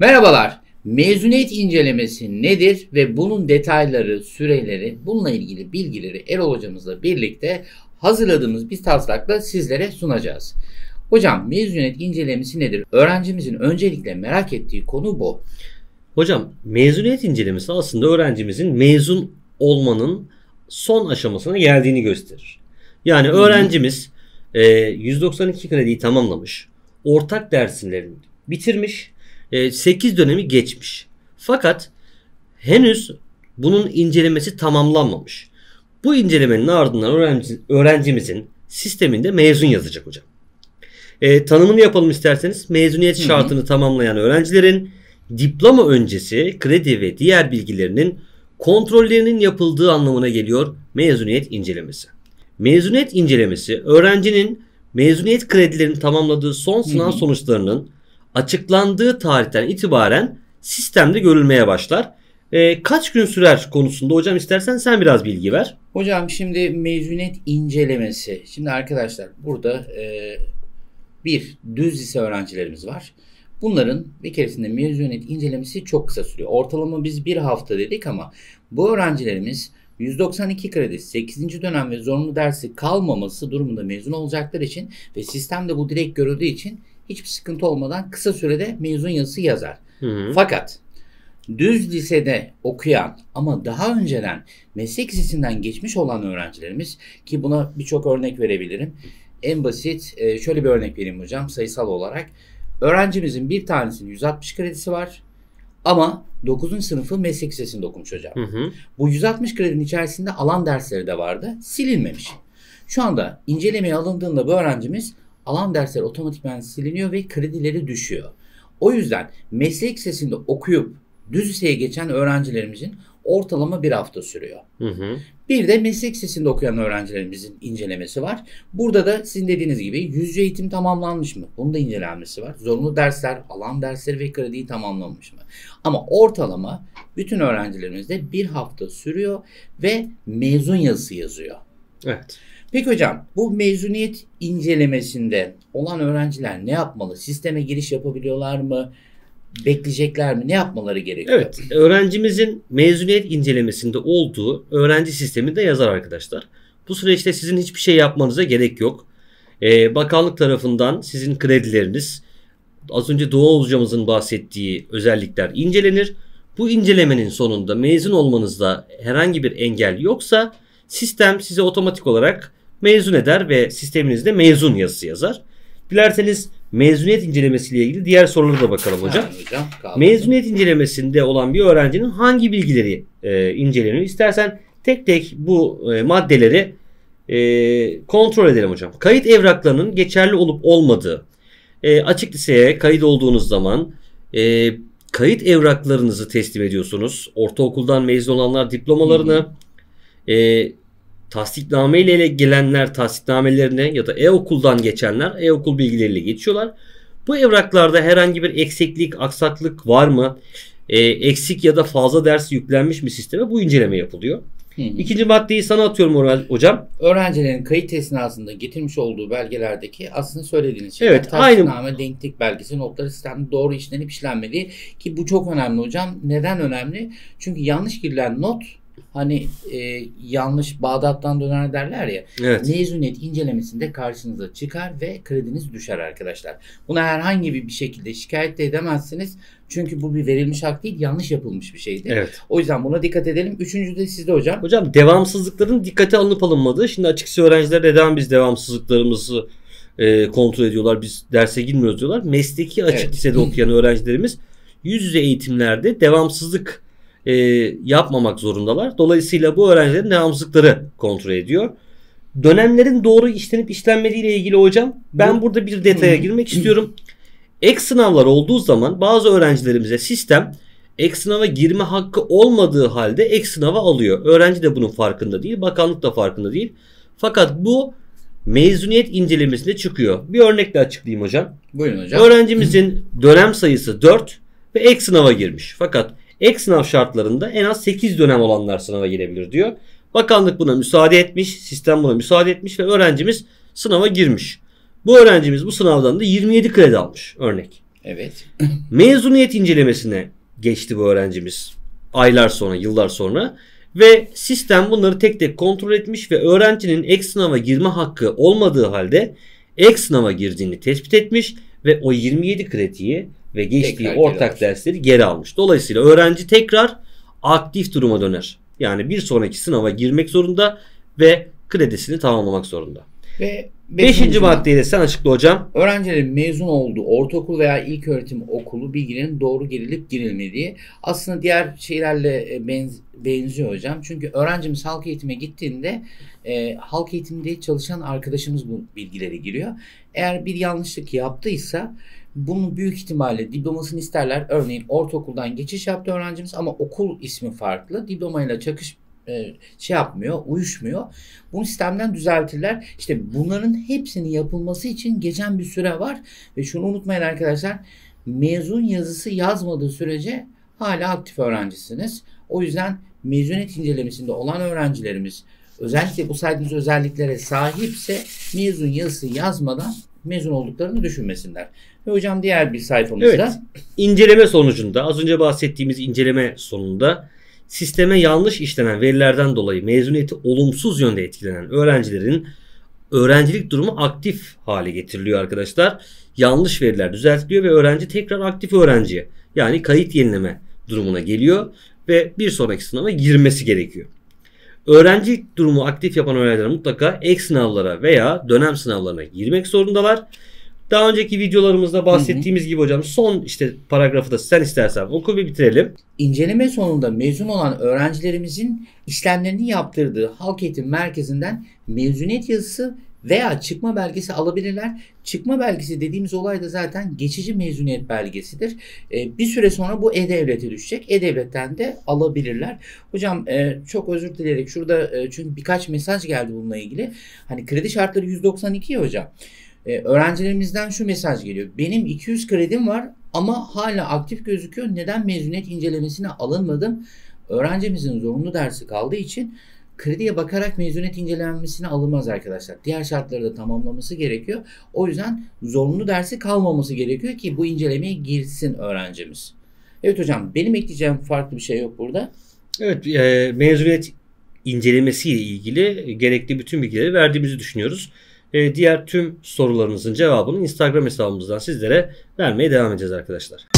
Merhabalar. Mezuniyet incelemesi nedir ve bunun detayları, süreleri, bununla ilgili bilgileri Erol hocamızla birlikte hazırladığımız bir taslakla sizlere sunacağız. Hocam mezuniyet incelemesi nedir? Öğrencimizin öncelikle merak ettiği konu bu. Hocam mezuniyet incelemesi aslında öğrencimizin mezun olmanın son aşamasına geldiğini gösterir. Yani öğrencimiz e, 192 krediyi tamamlamış. Ortak derslerini bitirmiş. E, 8 dönemi geçmiş. Fakat henüz bunun incelemesi tamamlanmamış. Bu incelemenin ardından öğrenci, öğrencimizin sisteminde mezun yazacak hocam. E, tanımını yapalım isterseniz. Mezuniyet şartını tamamlayan öğrencilerin diploma öncesi kredi ve diğer bilgilerinin kontrollerinin yapıldığı anlamına geliyor mezuniyet incelemesi. Mezuniyet incelemesi öğrencinin mezuniyet kredilerini tamamladığı son sınav sonuçlarının açıklandığı tarihten itibaren sistemde görülmeye başlar. E, kaç gün sürer konusunda hocam istersen sen biraz bilgi ver. Hocam şimdi mezuniyet incelemesi. Şimdi arkadaşlar burada e, bir düz lise öğrencilerimiz var. Bunların bir keresinde mezuniyet incelemesi çok kısa sürüyor. Ortalama biz bir hafta dedik ama bu öğrencilerimiz 192 kredi 8. dönem ve zorunlu dersi kalmaması durumunda mezun olacakları için ve sistemde bu direkt görüldüğü için hiçbir sıkıntı olmadan kısa sürede mezun yazısı yazar. Hı hı. Fakat düz lisede okuyan ama daha önceden meslek lisesinden geçmiş olan öğrencilerimiz ki buna birçok örnek verebilirim. En basit e, şöyle bir örnek vereyim hocam sayısal olarak. Öğrencimizin bir tanesinin 160 kredisi var ama 9. sınıfı meslek lisesinde okumuş hocam. Hı hı. Bu 160 kredinin içerisinde alan dersleri de vardı. Silinmemiş. Şu anda incelemeye alındığında bu öğrencimiz alan dersleri otomatikman siliniyor ve kredileri düşüyor. O yüzden meslek lisesinde okuyup düz liseye geçen öğrencilerimizin ortalama bir hafta sürüyor. Hı hı. Bir de meslek lisesinde okuyan öğrencilerimizin incelemesi var. Burada da sizin dediğiniz gibi yüzde eğitim tamamlanmış mı? Bunun da incelenmesi var. Zorunlu dersler, alan dersleri ve krediyi tamamlanmış mı? Ama ortalama bütün öğrencilerimizde bir hafta sürüyor ve mezun yazısı yazıyor. Evet. Peki hocam bu mezuniyet incelemesinde olan öğrenciler ne yapmalı? Sisteme giriş yapabiliyorlar mı? Bekleyecekler mi? Ne yapmaları gerekiyor? Evet, öğrencimizin mezuniyet incelemesinde olduğu öğrenci sisteminde yazar arkadaşlar. Bu süreçte sizin hiçbir şey yapmanıza gerek yok. Ee, bakanlık tarafından sizin kredileriniz, az önce Doğa hocamızın bahsettiği özellikler incelenir. Bu incelemenin sonunda mezun olmanızda herhangi bir engel yoksa sistem size otomatik olarak mezun eder ve sisteminizde mezun yazısı yazar. Dilerseniz mezuniyet incelemesiyle ilgili diğer sorulara da bakalım hocam. Hemen hocam. Mezuniyet incelemesinde olan bir öğrencinin hangi bilgileri e, inceleniyor? İstersen tek tek bu e, maddeleri e, kontrol edelim hocam. Kayıt evraklarının geçerli olup olmadığı, e, açık liseye kayıt olduğunuz zaman e, kayıt evraklarınızı teslim ediyorsunuz. Ortaokuldan mezun olanlar diplomalarını, e, tasdikname ile gelenler tasdiknamelerine ya da e-okuldan geçenler e-okul bilgileriyle geçiyorlar. Bu evraklarda herhangi bir eksiklik, aksaklık var mı? E, eksik ya da fazla ders yüklenmiş mi sisteme? Bu inceleme yapılıyor. Hı hı. İkinci maddeyi sana atıyorum hocam. Öğrencilerin kayıt esnasında getirmiş olduğu belgelerdeki aslında söylediğiniz şeyler. Evet, Tahsilatname, denklik belgesi, notları sistemde doğru işlenip işlenmediği ki bu çok önemli hocam. Neden önemli? Çünkü yanlış girilen not hani e, yanlış Bağdat'tan döner derler ya. Evet. Mezuniyet incelemesinde karşınıza çıkar ve krediniz düşer arkadaşlar. Buna herhangi bir şekilde şikayet de edemezsiniz. Çünkü bu bir verilmiş hak değil, yanlış yapılmış bir şeydir. Evet. O yüzden buna dikkat edelim. Üçüncü de sizde hocam. Hocam devamsızlıkların dikkate alınıp alınmadığı. Şimdi açıkçası öğrenciler neden biz devamsızlıklarımızı e, kontrol ediyorlar. Biz derse girmiyoruz diyorlar. Mesleki açık Evet. lisede okuyan öğrencilerimiz yüz yüze eğitimlerde devamsızlık e, yapmamak zorundalar. Dolayısıyla bu öğrencilerin devamsızlıkları kontrol ediyor. Dönemlerin doğru işlenip işlenmediği ile ilgili hocam ben Bu- burada bir detaya girmek istiyorum. Ek sınavlar olduğu zaman bazı öğrencilerimize sistem ek sınava girme hakkı olmadığı halde ek sınava alıyor. Öğrenci de bunun farkında değil, bakanlık da farkında değil. Fakat bu mezuniyet incelemesinde çıkıyor. Bir örnekle açıklayayım hocam. Buyurun hocam. Öğrencimizin dönem sayısı 4 ve ek sınava girmiş. Fakat ek sınav şartlarında en az 8 dönem olanlar sınava girebilir diyor. Bakanlık buna müsaade etmiş, sistem buna müsaade etmiş ve öğrencimiz sınava girmiş. Bu öğrencimiz bu sınavdan da 27 kredi almış örnek. Evet. Mezuniyet incelemesine geçti bu öğrencimiz aylar sonra, yıllar sonra ve sistem bunları tek tek kontrol etmiş ve öğrencinin ek sınava girme hakkı olmadığı halde ek sınava girdiğini tespit etmiş ve o 27 krediyi ve geçtiği Tekrar ortak dersleri geri almış. Dolayısıyla öğrenci tekrar aktif duruma döner. Yani bir sonraki sınava girmek zorunda ve kredisini tamamlamak zorunda. Ve Beşinci maddeyi de sen açıkla hocam. Öğrencilerin mezun olduğu ortaokul veya ilköğretim okulu bilgilerin doğru girilip girilmediği aslında diğer şeylerle e, benz- benziyor hocam. Çünkü öğrencimiz halk eğitime gittiğinde e, halk eğitimde çalışan arkadaşımız bu bilgileri giriyor. Eğer bir yanlışlık yaptıysa bunun büyük ihtimalle diplomasını isterler. Örneğin ortaokuldan geçiş yaptı öğrencimiz ama okul ismi farklı. Diplomayla çakış e, şey yapmıyor, uyuşmuyor. Bunu sistemden düzeltirler. İşte bunların hepsinin yapılması için geçen bir süre var. Ve şunu unutmayın arkadaşlar. Mezun yazısı yazmadığı sürece hala aktif öğrencisiniz. O yüzden mezuniyet incelemesinde olan öğrencilerimiz özellikle bu saydığımız özelliklere sahipse mezun yazısı yazmadan mezun olduklarını düşünmesinler. Ve hocam diğer bir sayfamızda Evet. İnceleme sonucunda az önce bahsettiğimiz inceleme sonunda sisteme yanlış işlenen verilerden dolayı mezuniyeti olumsuz yönde etkilenen öğrencilerin öğrencilik durumu aktif hale getiriliyor arkadaşlar. Yanlış veriler düzeltiliyor ve öğrenci tekrar aktif öğrenciye yani kayıt yenileme durumuna geliyor ve bir sonraki sınava girmesi gerekiyor. Öğrencilik durumu aktif yapan öğrenciler mutlaka ek sınavlara veya dönem sınavlarına girmek zorundalar. Daha önceki videolarımızda bahsettiğimiz gibi hocam son işte paragrafı da sen istersen oku ve bitirelim. İnceleme sonunda mezun olan öğrencilerimizin işlemlerini yaptırdığı halk eğitim merkezinden mezuniyet yazısı veya çıkma belgesi alabilirler. Çıkma belgesi dediğimiz olay da zaten geçici mezuniyet belgesidir. Ee, bir süre sonra bu E-Devlet'e düşecek. E-Devlet'ten de alabilirler. Hocam e, çok özür dileyerek şurada e, çünkü birkaç mesaj geldi bununla ilgili. Hani kredi şartları 192 ya hocam. Ee, öğrencilerimizden şu mesaj geliyor. Benim 200 kredim var ama hala aktif gözüküyor. Neden mezuniyet incelemesine alınmadım? Öğrencimizin zorunlu dersi kaldığı için krediye bakarak mezuniyet incelenmesine alınmaz arkadaşlar. Diğer şartları da tamamlaması gerekiyor. O yüzden zorunlu dersi kalmaması gerekiyor ki bu incelemeye girsin öğrencimiz. Evet hocam benim ekleyeceğim farklı bir şey yok burada. Evet e, mezuniyet incelemesiyle ilgili gerekli bütün bilgileri verdiğimizi düşünüyoruz. E, diğer tüm sorularınızın cevabını Instagram hesabımızdan sizlere vermeye devam edeceğiz arkadaşlar.